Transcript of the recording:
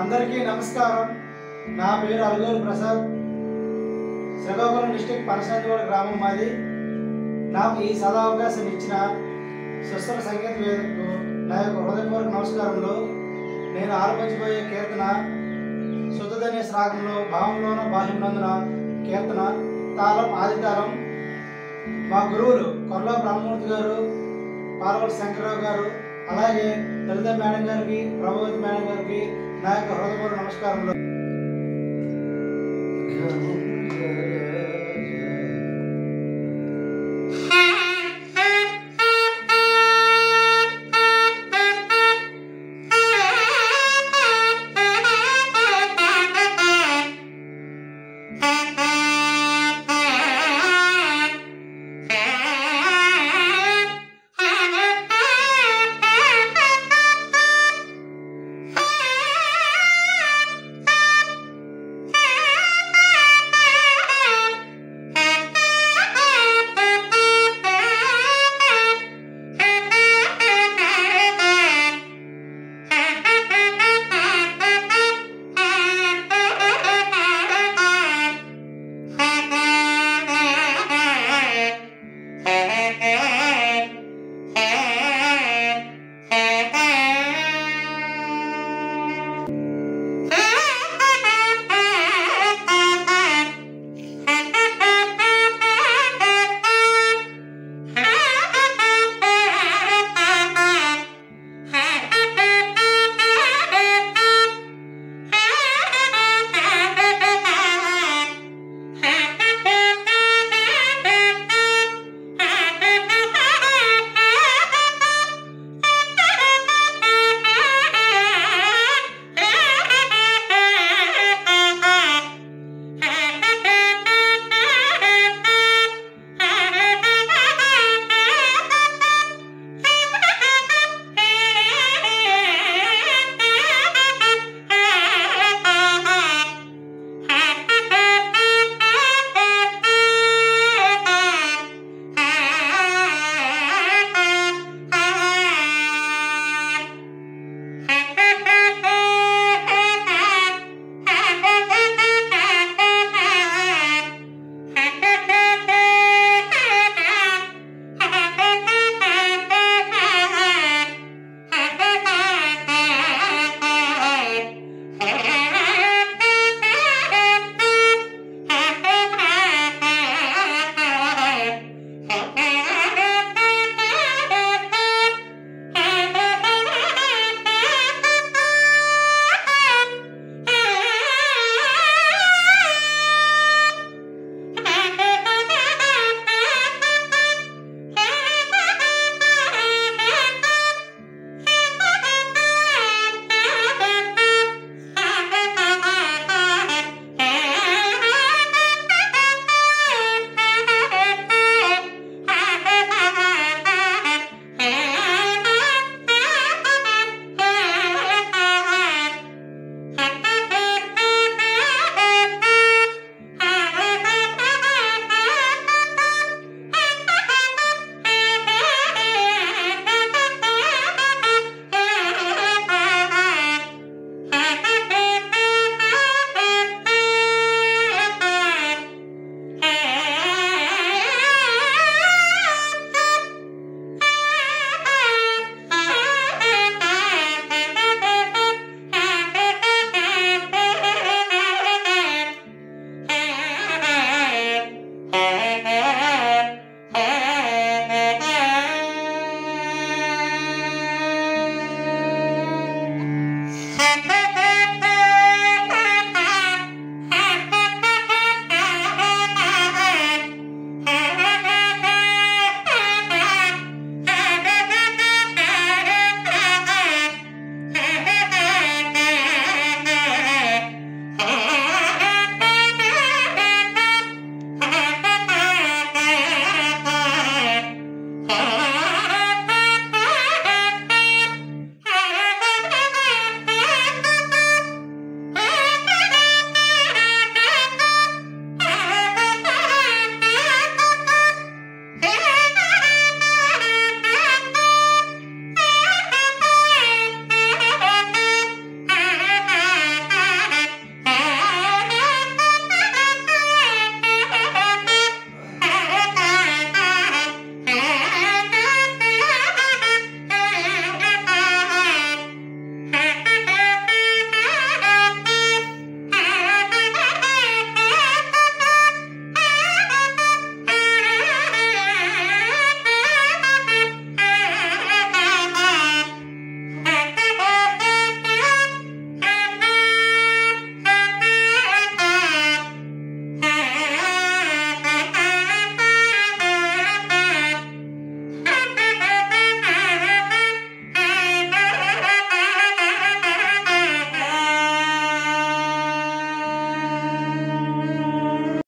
అందరికీ నమస్కారం. నా పేరు అల్లూరు ప్రసాద్. శ్రీకాకుళం డిస్టిక్ పనసాదివాడ గ్రామం మాది. నాకు ఈ సదా అవకాశం ఇచ్చిన సుస్థల సంగీత వేదికకు నా యొక్క హృదయపూర్వక నమస్కారంలో నేను ఆలోచించబోయే కీర్తన శుద్ధదనే శ్రాగంలో భావంలోన బాహ్యంనందున కీర్తన తాళం ఆదితారం మా గురువులు కొర్లా బ్రహ్మమూర్తి గారు పార్వతి శంకరరావు గారు అలాగే లలిత మేడం గారికి ప్రభావతి మేడం గారికి నా యొక్క హృదయపూర్వక నమస్కారంలో